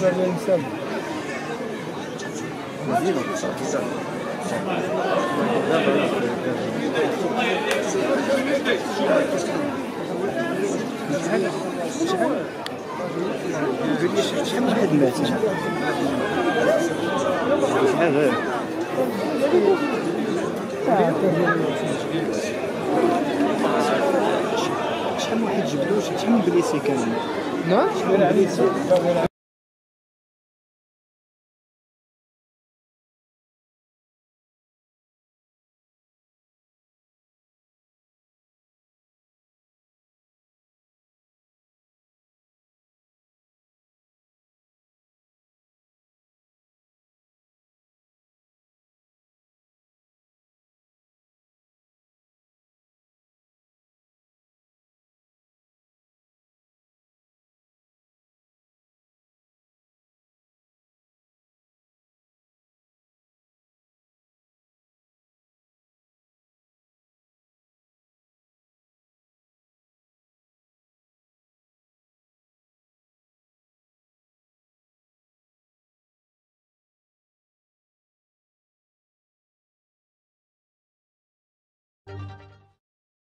زاد الانسان شحال من واحد مات شحال شحال واحد جبدو؟ شحال من بليسي كامل نعم شحال من بليسي